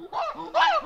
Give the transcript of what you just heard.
Oh,